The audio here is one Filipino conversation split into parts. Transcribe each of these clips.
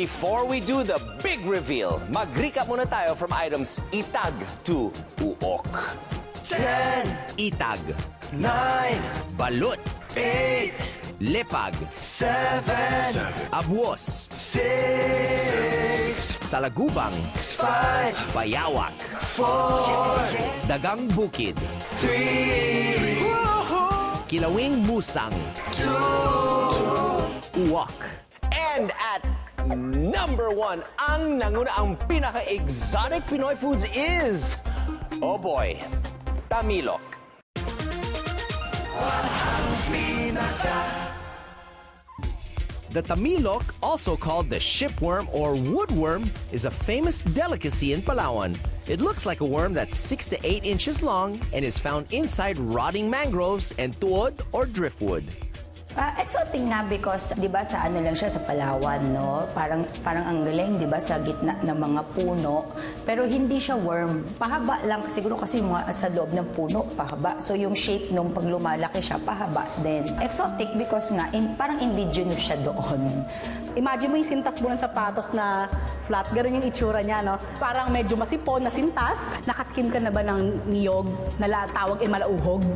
Before we do the big reveal, mag-recap muna tayo from items itag to uok. 10, Itag, 9, balut, 8, lepag, 7, abwos, 6, salagubang, 5, bayawak, 4, dagang bukid, 3, kilawing musang, 2, uwak. And at number one, ang nanguna ang pinaka-exotic Pinoy foods is, oh boy, tamilok. The tamilok, also called the shipworm or woodworm, is a famous delicacy in Palawan. It looks like a worm that's 6 to 8 inches long and is found inside rotting mangroves and tuod or driftwood. Ah, exotic nga because 'di ba sa ano lang siya sa Palawan, no? Parang parang ang galing 'di ba sa gitna ng mga puno, pero hindi siya worm. Pahaba lang siguro kasi mga sa loob ng puno, pahaba. So yung shape nung pag lumalaki siya, pahaba din. Exotic because nga in, parang indigenous siya doon. Imagine mo yung sintas mo ng sapatos na flat, ganun yung itsura niya, no? Parang medyo masipon na sintas. Nakatikim ka na ba ng niyog na tawag ay malauhog?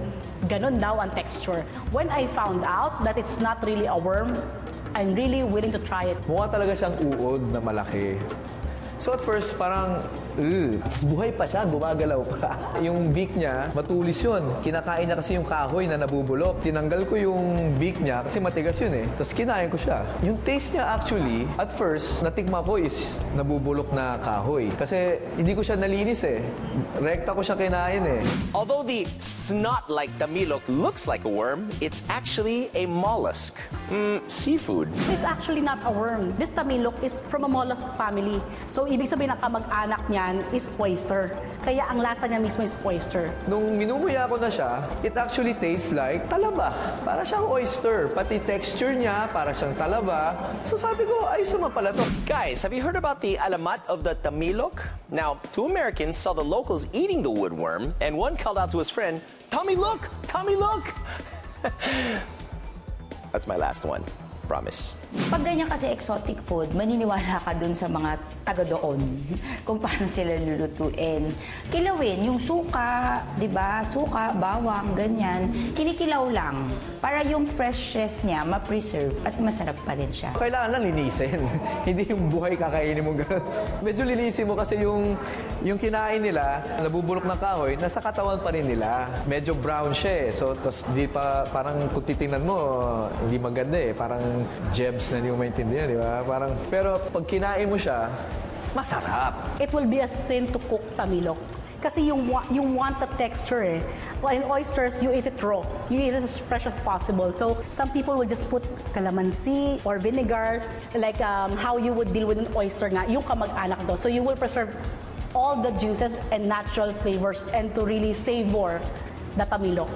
Ganon daw ang texture. When I found out that it's not really a worm, I'm really willing to try it. Mukha talaga siyang uod na malaki. So at first, parang, ugh. Tapos buhay pa siya, gumagalaw pa. yung beak niya, matulis yun. Kinakain niya kasi yung kahoy na nabubulok. Tinanggal ko yung beak niya kasi matigas yun eh. Tapos kinain ko siya. Yung taste niya actually, at first, natikma ko is nabubulok na kahoy. Kasi hindi ko siya nalinis eh. Rekta ko siya kinain eh. Although the snot-like tamilok looks like a worm, it's actually a mollusk. Mm, seafood. It's actually not a worm. This tamilok is from a mollusk family. So, ibig sabihin na kamag-anak niyan is oyster. Kaya ang lasa niya mismo is oyster. Nung minumuya ko na siya, it actually tastes like talaba. Para siyang oyster. Pati texture niya, para siyang talaba. So sabi ko, ayos naman pala to. Guys, have you heard about the alamat of the tamilok? Now, two Americans saw the locals eating the woodworm, and one called out to his friend, Tommy, look! Tommy, look! That's my last one. Promise. Pag ganyan kasi exotic food, maniniwala ka dun sa mga taga doon kung paano sila lulutuin. Kilawin, yung suka, di ba? Suka, bawang, ganyan. Kinikilaw lang para yung freshness niya ma-preserve at masarap pa rin siya. Kailangan lang linisin. Hindi yung buhay kakainin mo gano'n. Medyo linisin mo kasi yung, yung kinain nila, nabubulok ng kahoy, nasa katawan pa rin nila. Medyo brown siya eh. So, tas di pa, parang kung titingnan mo, hindi maganda eh. Parang gems na hindi mo maintindihan, di ba? Parang, pero pag kinain mo siya, masarap. it will be a sin to cook tamilok. Kasi yung, wa- yung want the texture eh. Well, in oysters, you eat it raw. You eat it as fresh as possible. So, some people will just put calamansi or vinegar, like um, how you would deal with an oyster nga, yung kamag-anak do. So, you will preserve all the juices and natural flavors and to really savor the tamilok.